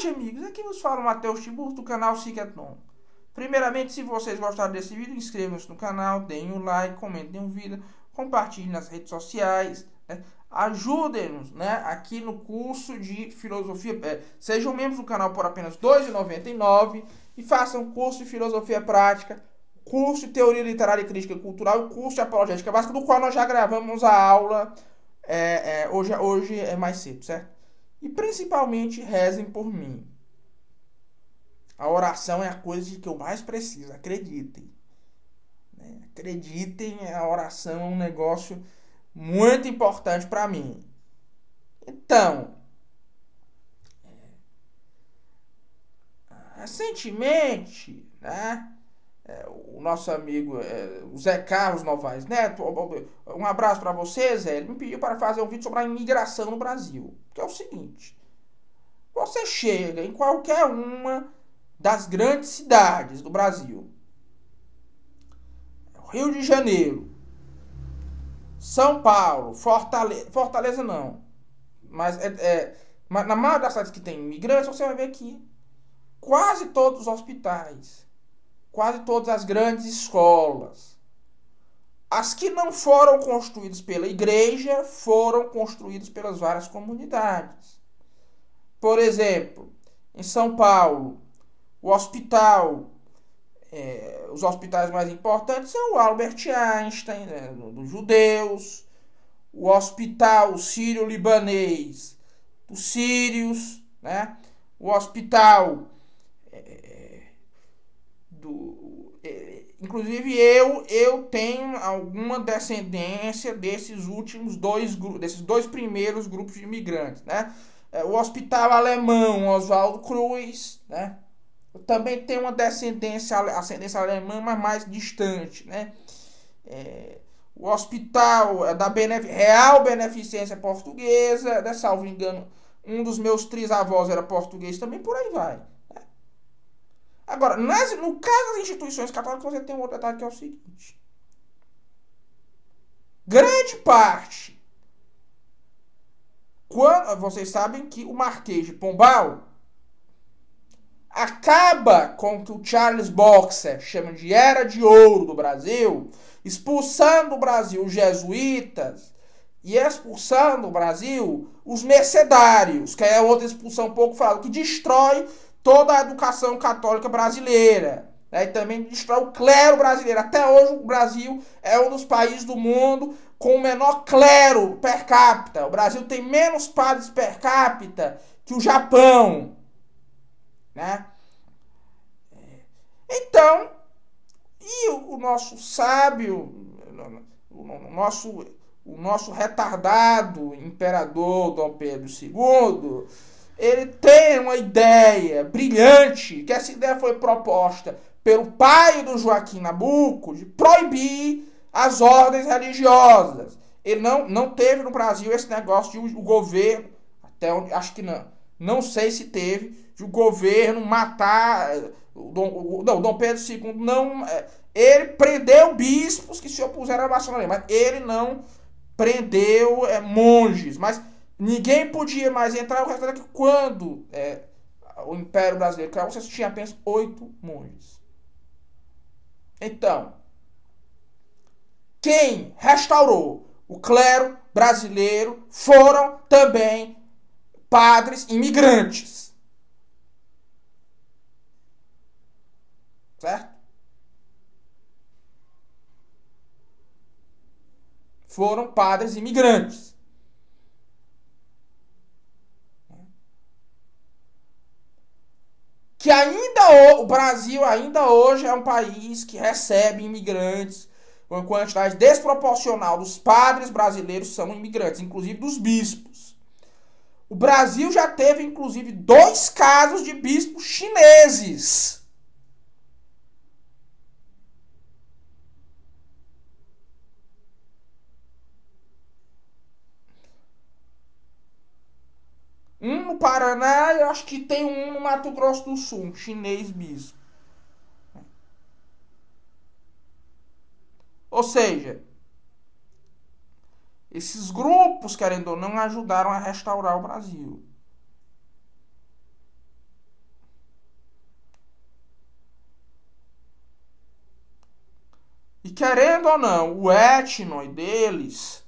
noite, amigos. Aqui nos fala o Matheus Tiburcio do canal Cicatron. Primeiramente, se vocês gostaram desse vídeo, inscrevam-se no canal, deem um like, comentem o vídeo, compartilhem nas redes sociais. Né? Ajudem-nos né? aqui no curso de filosofia. É, sejam membros do canal por apenas R$ 2,99 e façam curso de filosofia prática, curso de teoria literária e crítica cultural e curso de apologética básica, do qual nós já gravamos a aula. É, é, hoje, hoje é mais cedo, certo? E principalmente rezem por mim. A oração é a coisa que eu mais preciso, acreditem. Né? Acreditem, a oração é um negócio muito importante para mim. Então, é, recentemente, né? É, o nosso amigo é, o Zé Carlos Novaes Neto, um abraço para você, Zé. Ele me pediu para fazer um vídeo sobre a imigração no Brasil. Que é o seguinte: você chega em qualquer uma das grandes cidades do Brasil, Rio de Janeiro, São Paulo, Fortaleza, Fortaleza não, mas é, é, na maioria das cidades que tem imigrantes, você vai ver que quase todos os hospitais quase todas as grandes escolas. As que não foram construídas pela igreja foram construídas pelas várias comunidades. Por exemplo, em São Paulo, o hospital, é, os hospitais mais importantes são o Albert Einstein, né, dos judeus, o hospital sírio-libanês dos sírios, né, o hospital do é, inclusive eu eu tenho alguma descendência desses últimos dois desses dois primeiros grupos de imigrantes, né? É, o hospital alemão Oswaldo Cruz, né? Eu também tenho uma descendência ascendência alemã, mas mais distante, né? É, o hospital é da Benef Real Beneficência Portuguesa, né? salvo engano, um dos meus trisavós era português também, por aí vai. Agora, nas, no caso das instituições católicas, você tem um outro detalhe que é o seguinte. Grande parte. Quando, vocês sabem que o Marquês de Pombal acaba com o que o Charles Boxer chama de Era de Ouro do Brasil, expulsando do Brasil os jesuítas e expulsando do Brasil os mercedários, que é outra expulsão pouco falada, que destrói toda a educação católica brasileira. Né? E também destrói o clero brasileiro. Até hoje o Brasil é um dos países do mundo com o menor clero per capita. O Brasil tem menos padres per capita que o Japão. Né? Então, e o, nosso sábio, o nosso, o nosso retardado imperador Dom Pedro II ele tem uma ideia brilhante, que essa ideia foi proposta pelo pai do Joaquim Nabuco, de proibir as ordens religiosas. Ele não, não teve no Brasil esse negócio de o, governo, até onde, acho que não, não sei se teve, de o governo matar. Eh, o Dom, o, não, Dom Pedro II não. É, ele prendeu bispos que se opuseram à maçonaria, mas ele não prendeu é, monges. Mas Ninguém podia mais entrar. O resto era que quando é, o Império Brasileiro caiu, você tinha apenas oito monges. Então, quem restaurou o clero brasileiro foram também padres imigrantes. Certo? Foram padres imigrantes. Que ainda o Brasil ainda hoje é um país que recebe imigrantes uma quantidade desproporcional dos padres brasileiros são imigrantes, inclusive dos bispos. O Brasil já teve inclusive dois casos de bispos chineses Paraná, eu acho que tem um no Mato Grosso do Sul, um chinês bispo. Ou seja, esses grupos, querendo ou não, ajudaram a restaurar o Brasil. E querendo ou não, o etnoi deles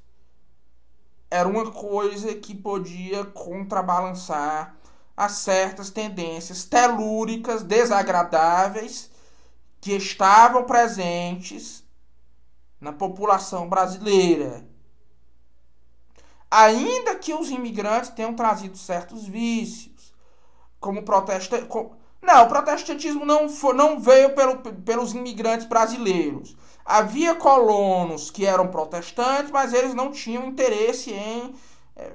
era uma coisa que podia contrabalançar a certas tendências telúricas desagradáveis que estavam presentes na população brasileira. Ainda que os imigrantes tenham trazido certos vícios, como protesta, não, o protestantismo não, foi, não veio pelo, pelos imigrantes brasileiros. Havia colonos que eram protestantes, mas eles não tinham interesse em é,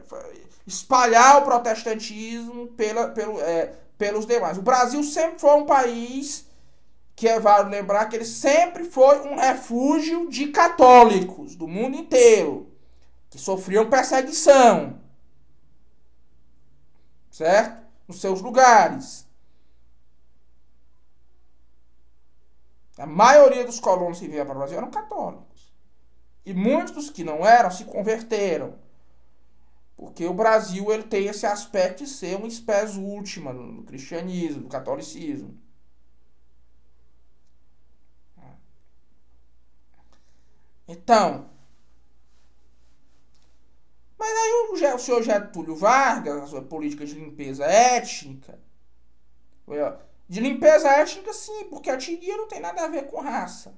espalhar o protestantismo pela, pelo, é, pelos demais. O Brasil sempre foi um país que é válido lembrar que ele sempre foi um refúgio de católicos do mundo inteiro que sofriam perseguição, certo? Nos seus lugares. A maioria dos colonos que vieram para o Brasil eram católicos. E muitos dos que não eram se converteram. Porque o Brasil ele tem esse aspecto de ser uma espécie última no cristianismo, no catolicismo. Então, mas aí o, o senhor Getúlio Vargas, a sua política de limpeza étnica, de limpeza étnica, sim, porque a etnia não tem nada a ver com raça.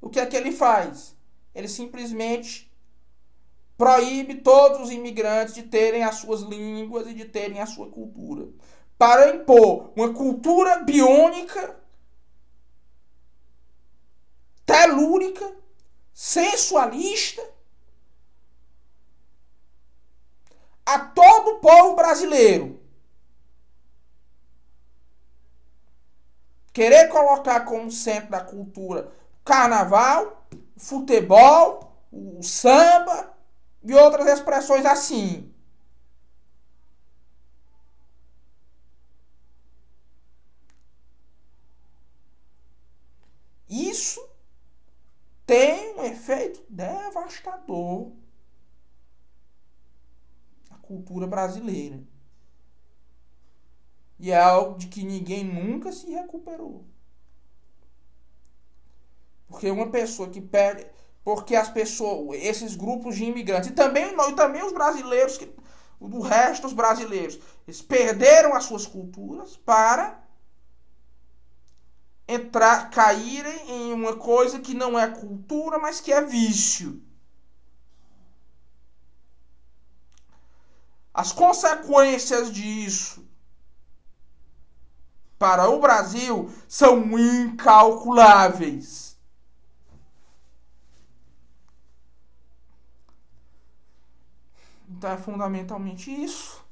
O que é que ele faz? Ele simplesmente proíbe todos os imigrantes de terem as suas línguas e de terem a sua cultura. Para impor uma cultura biônica, telúrica, sensualista, a todo o povo brasileiro. Querer colocar como centro da cultura carnaval, futebol, o samba e outras expressões assim. Isso tem um efeito devastador na cultura brasileira. E é algo de que ninguém nunca se recuperou. Porque uma pessoa que perde. Porque as pessoas, esses grupos de imigrantes, e também, e também os brasileiros, que, do resto dos brasileiros, eles perderam as suas culturas para entrar, caírem em uma coisa que não é cultura, mas que é vício. As consequências disso para o Brasil são incalculáveis. Então é fundamentalmente isso.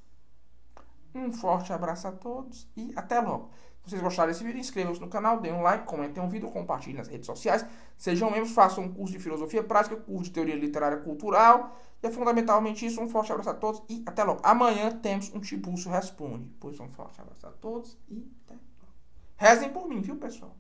Um forte abraço a todos e até logo. Vocês gostaram desse vídeo, inscrevam-se no canal, deem um like, comentem um vídeo, compartilhem nas redes sociais. Sejam membros, façam um curso de filosofia prática, curso de teoria literária cultural. E é fundamentalmente isso. Um forte abraço a todos e até logo. Amanhã temos um Tibúcio Responde. Pois um forte abraço a todos e até logo. Rezem por mim, viu, pessoal?